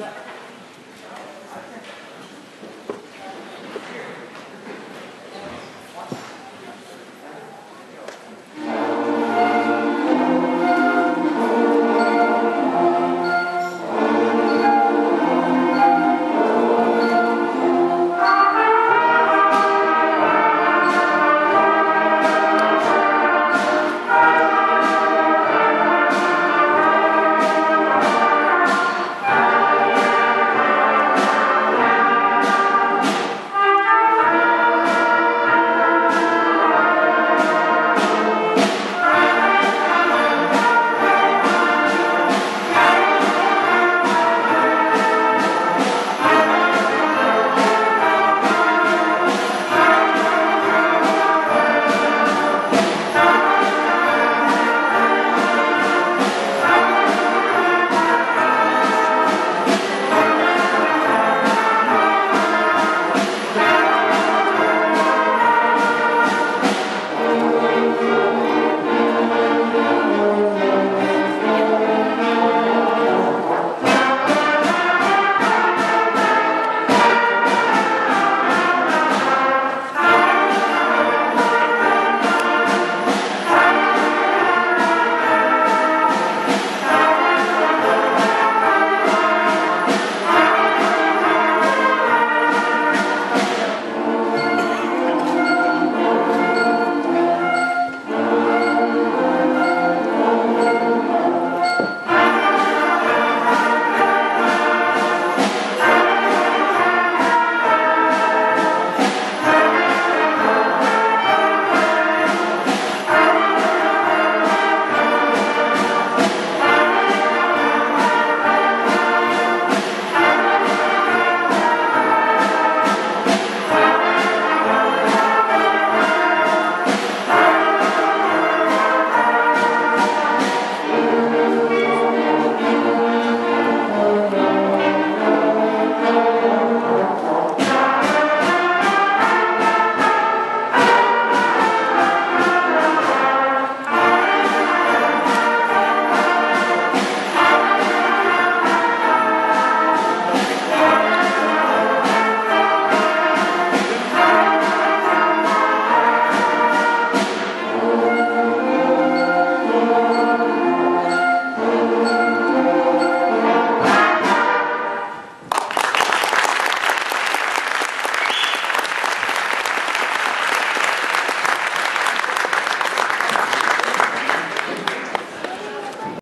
Yeah.